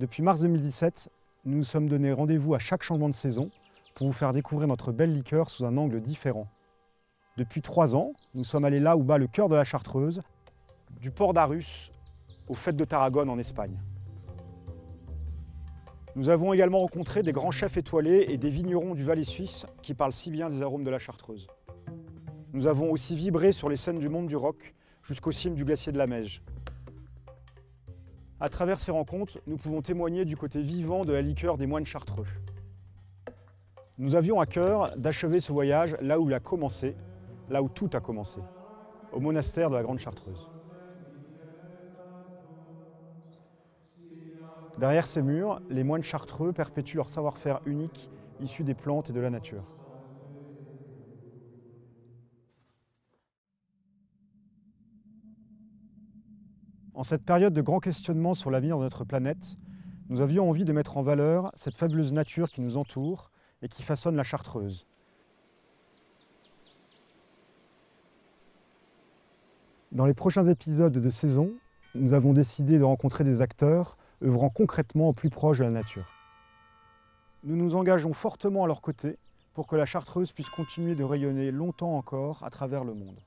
Depuis mars 2017, nous nous sommes donné rendez-vous à chaque changement de saison pour vous faire découvrir notre belle liqueur sous un angle différent. Depuis trois ans, nous sommes allés là où bat le cœur de la Chartreuse, du port d'Arus aux fêtes de Tarragone en Espagne. Nous avons également rencontré des grands chefs étoilés et des vignerons du Valais suisse qui parlent si bien des arômes de la Chartreuse. Nous avons aussi vibré sur les scènes du monde du rock jusqu'aux cimes du glacier de la Meige. À travers ces rencontres, nous pouvons témoigner du côté vivant de la liqueur des moines chartreux. Nous avions à cœur d'achever ce voyage là où il a commencé, là où tout a commencé, au monastère de la Grande Chartreuse. Derrière ces murs, les moines chartreux perpétuent leur savoir-faire unique issu des plantes et de la nature. En cette période de grands questionnements sur l'avenir de notre planète, nous avions envie de mettre en valeur cette fabuleuse nature qui nous entoure et qui façonne la chartreuse. Dans les prochains épisodes de saison, nous avons décidé de rencontrer des acteurs œuvrant concrètement au plus proche de la nature. Nous nous engageons fortement à leur côté pour que la chartreuse puisse continuer de rayonner longtemps encore à travers le monde.